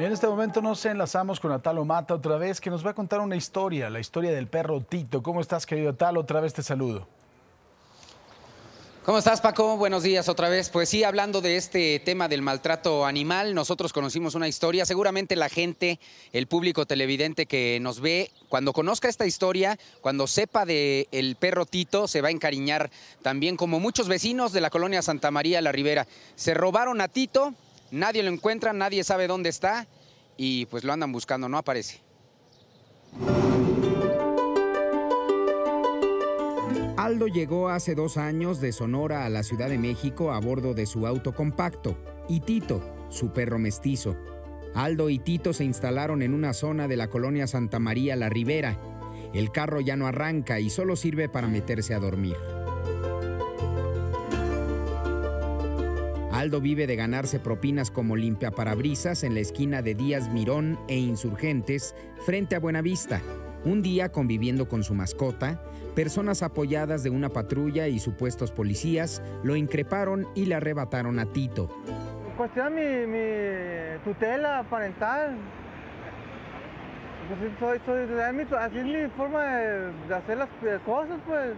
En este momento nos enlazamos con Atalo Mata otra vez, que nos va a contar una historia, la historia del perro Tito. ¿Cómo estás, querido Atalo? Otra vez te saludo. ¿Cómo estás, Paco? Buenos días otra vez. Pues sí, hablando de este tema del maltrato animal, nosotros conocimos una historia. Seguramente la gente, el público televidente que nos ve, cuando conozca esta historia, cuando sepa de el perro Tito, se va a encariñar también como muchos vecinos de la colonia Santa María la Ribera. Se robaron a Tito, nadie lo encuentra, nadie sabe dónde está y pues lo andan buscando, no aparece. Aldo llegó hace dos años de Sonora a la Ciudad de México a bordo de su auto compacto y Tito, su perro mestizo. Aldo y Tito se instalaron en una zona de la colonia Santa María La Ribera. El carro ya no arranca y solo sirve para meterse a dormir. Aldo vive de ganarse propinas como limpia parabrisas en la esquina de Díaz Mirón e Insurgentes frente a Buenavista. Un día conviviendo con su mascota, personas apoyadas de una patrulla y supuestos policías lo increparon y le arrebataron a Tito. Cuestiona mi, tutela parental. Pues soy, soy, así es mi forma de, hacer las cosas, pues.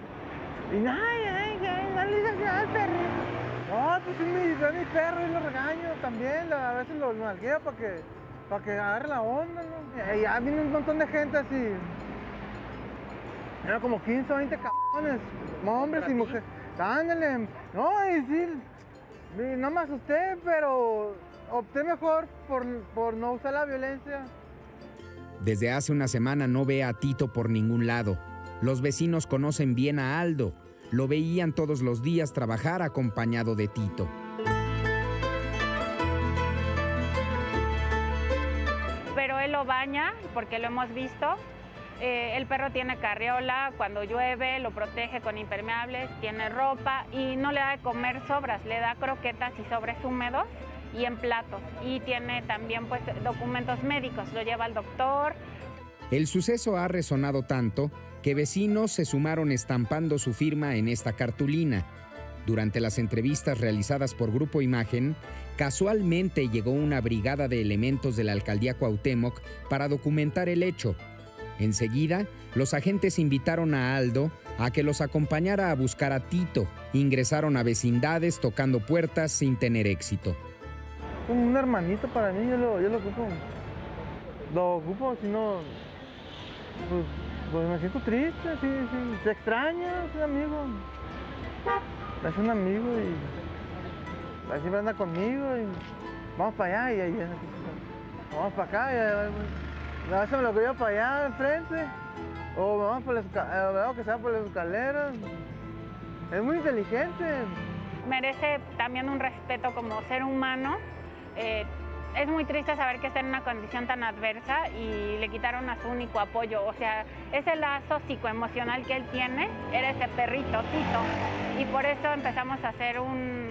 Y nada, ay, ay, no No, pues es mi, es mi perro y lo regaño también. A veces lo nalgueo para que, para que agarre la onda, ¿no? Y ya viene un montón de gente así. Eran como 15 o 20 cabrones, hombres y mujeres. Ándale, no, y sí, no me asusté, pero opté mejor por, por no usar la violencia. Desde hace una semana no ve a Tito por ningún lado. Los vecinos conocen bien a Aldo. Lo veían todos los días trabajar acompañado de Tito. pero él lo baña porque lo hemos visto. Eh, el perro tiene carriola, cuando llueve lo protege con impermeables, tiene ropa y no le da de comer sobras, le da croquetas y sobres húmedos y en platos. Y tiene también pues documentos médicos, lo lleva al doctor, El suceso ha resonado tanto que vecinos se sumaron estampando su firma en esta cartulina. Durante las entrevistas realizadas por Grupo Imagen, casualmente llegó una brigada de elementos de la alcaldía Cuauhtémoc para documentar el hecho. Enseguida, los agentes invitaron a Aldo a que los acompañara a buscar a Tito. Ingresaron a vecindades tocando puertas sin tener éxito. Un hermanito para mí, yo lo, yo lo ocupo. Lo ocupo, si no, pues, pues me siento triste, sí, sí. Se extraña, es un amigo. Es un amigo y siempre anda conmigo y vamos para allá y ahí vamos para acá y ahí- a veces me lo llevo para allá al frente o vamos por las, eh, que se va por las escaleras. Es muy inteligente. merece también un respeto como ser humano. Eh, es muy triste saber que está en una condición tan adversa y le quitaron a su único apoyo. O sea, ese lazo psicoemocional que él tiene era ese perrito, Tito. Y por eso empezamos a hacer un,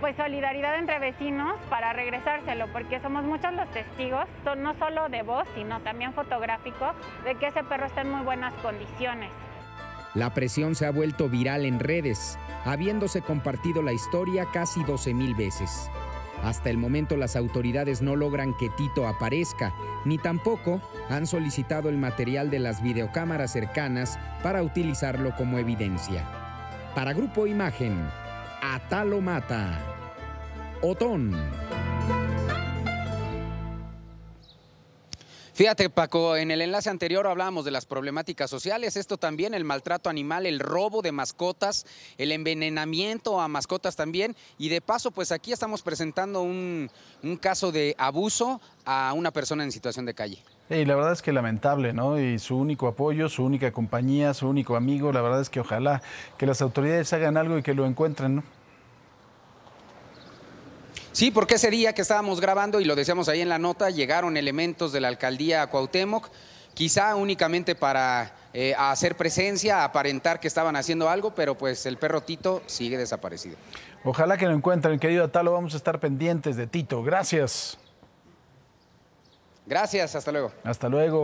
pues solidaridad entre vecinos para regresárselo, porque somos muchos los testigos, no solo de voz, sino también fotográfico, de que ese perro está en muy buenas condiciones. La presión se ha vuelto viral en redes, habiéndose compartido la historia casi 12 mil veces. Hasta el momento las autoridades no logran que Tito aparezca, ni tampoco han solicitado el material de las videocámaras cercanas para utilizarlo como evidencia. Para Grupo Imagen, Atalo Mata. Otón. Fíjate, Paco, en el enlace anterior hablábamos de las problemáticas sociales, esto también, el maltrato animal, el robo de mascotas, el envenenamiento a mascotas también, y de paso, pues aquí estamos presentando un, un caso de abuso a una persona en situación de calle. Y la verdad es que lamentable, ¿no? Y su único apoyo, su única compañía, su único amigo, la verdad es que ojalá que las autoridades hagan algo y que lo encuentren, ¿no? Sí, porque ese día que estábamos grabando, y lo decíamos ahí en la nota, llegaron elementos de la alcaldía Cuauhtémoc, quizá únicamente para eh, hacer presencia, aparentar que estaban haciendo algo, pero pues el perro Tito sigue desaparecido. Ojalá que lo encuentren, querido Atalo. Vamos a estar pendientes de Tito. Gracias. Gracias, hasta luego. Hasta luego.